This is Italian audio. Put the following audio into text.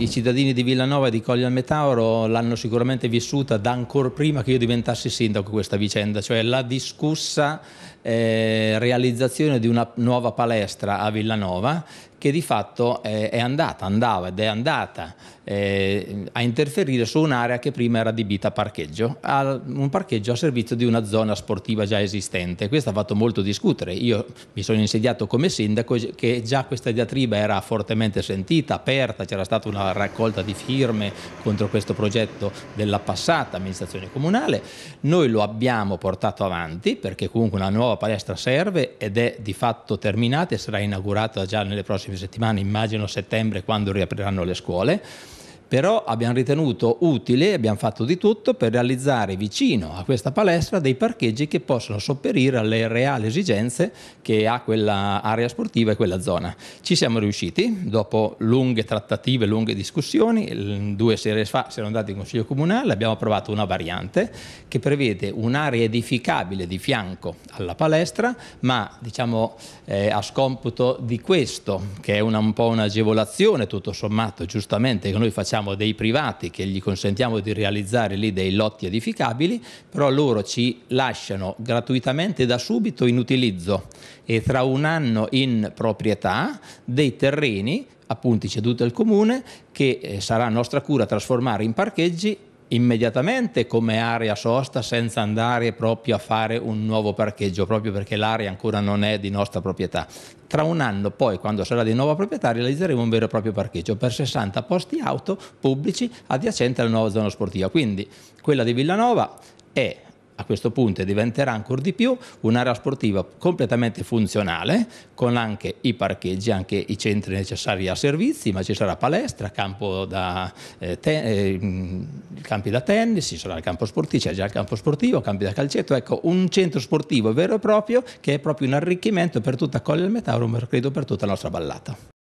I cittadini di Villanova e di Colle al Metauro l'hanno sicuramente vissuta da ancora prima che io diventassi sindaco questa vicenda, cioè la discussa eh, realizzazione di una nuova palestra a Villanova che di fatto è, andata, andava ed è andata eh, a interferire su un'area che prima era adibita a parcheggio, a un parcheggio a servizio di una zona sportiva già esistente. Questo ha fatto molto discutere. Io mi sono insediato come sindaco che già questa diatriba era fortemente sentita, aperta, c'era stata una raccolta di firme contro questo progetto della passata amministrazione comunale. Noi lo abbiamo portato avanti perché comunque una nuova palestra serve ed è di fatto terminata e sarà inaugurata già nelle prossime prossime settimane, immagino settembre quando riapriranno le scuole però abbiamo ritenuto utile, abbiamo fatto di tutto per realizzare vicino a questa palestra dei parcheggi che possono sopperire alle reali esigenze che ha quella area sportiva e quella zona. Ci siamo riusciti, dopo lunghe trattative, lunghe discussioni, due sere fa siamo andati in Consiglio Comunale, abbiamo approvato una variante che prevede un'area edificabile di fianco alla palestra, ma diciamo eh, a scomputo di questo, che è una, un po' un'agevolazione tutto sommato, giustamente, che noi facciamo abbiamo dei privati che gli consentiamo di realizzare lì dei lotti edificabili, però loro ci lasciano gratuitamente da subito in utilizzo e tra un anno in proprietà dei terreni appunto ceduti al comune che eh, sarà nostra cura trasformare in parcheggi immediatamente come area sosta senza andare proprio a fare un nuovo parcheggio, proprio perché l'area ancora non è di nostra proprietà. Tra un anno poi, quando sarà di nuova proprietà, realizzeremo un vero e proprio parcheggio per 60 posti auto pubblici adiacenti alla nuova zona sportiva. Quindi quella di Villanova è a questo punto diventerà ancora di più un'area sportiva completamente funzionale con anche i parcheggi, anche i centri necessari a servizi, ma ci sarà palestra, da, eh, te, eh, campi da tennis, ci sarà il campo sportivo, c'è già il campo sportivo, campi da calcetto, ecco un centro sportivo vero e proprio che è proprio un arricchimento per tutta Colle del Metauro, ma credo per tutta la nostra ballata.